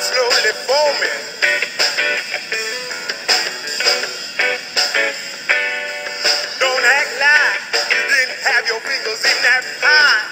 slowly foaming. Don't act like you didn't have your fingers in that pie.